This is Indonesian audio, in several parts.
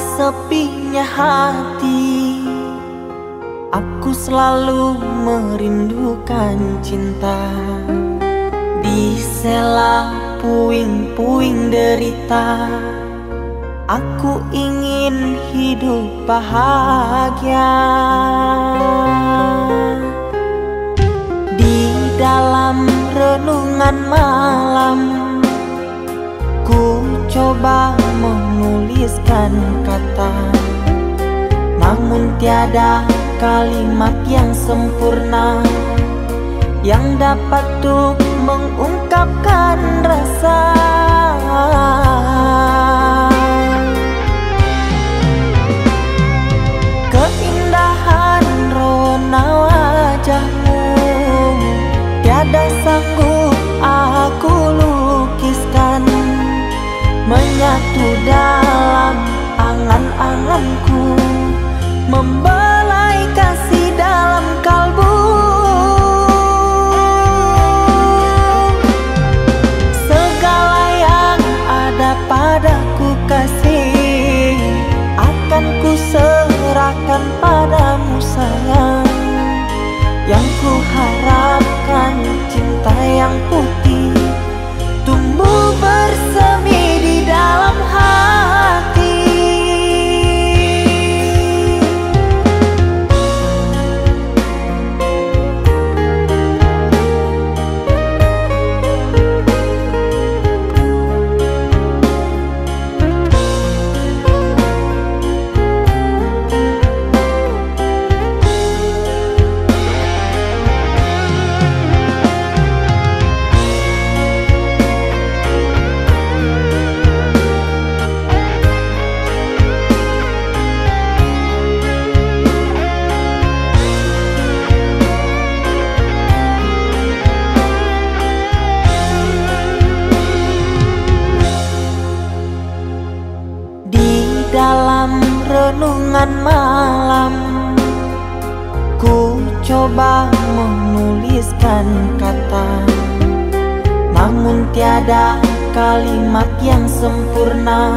sepinya hati. Aku selalu merindukan cinta. Di sela puing-puing derita Aku ingin hidup bahagia. Di dalam renungan malam Ku coba menuliskan kata. Namun tiada kalimat yang sempurna Yang dapat untuk mengungkapkan rasa Menyatu dalam angan-anganku Membelai kasih dalam kalbu. Segala yang ada padaku kasih Akan ku serahkan padamu sayang. Yang ku harapkan cinta yang putih renungan malam. Ku coba menuliskan kata. Namun tiada kalimat yang sempurna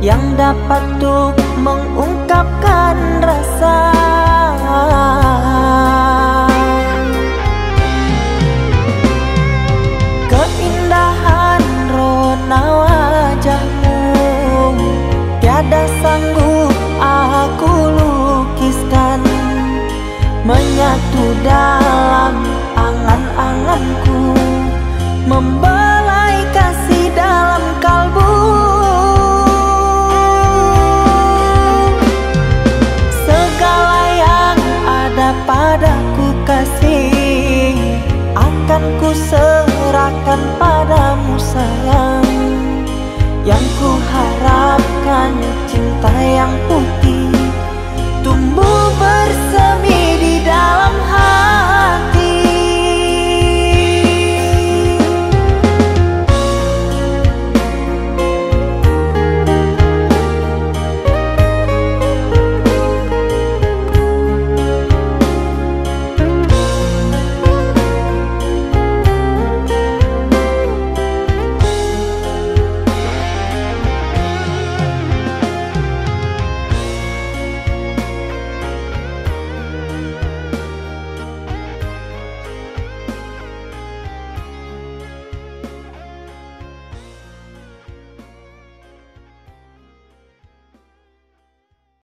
Yang dapat untuk mengungkapkan rasa Membelai kasih dalam kalbu. Segala yang ada padaku kasih Akan ku serahkan padamu sayang. Yang ku harapkan cinta yang putih